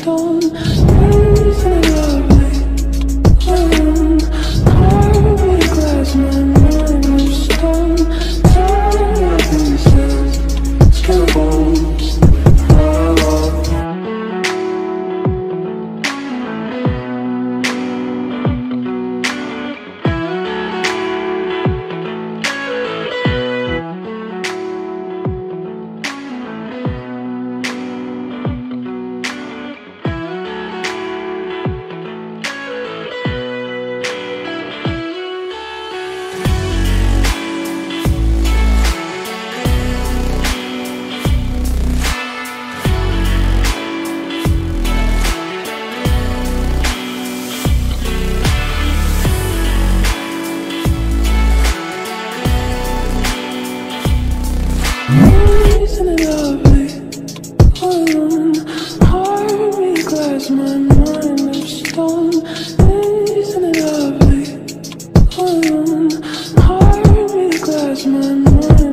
stone Heart reglides my mind of stone Isn't it lovely? My mind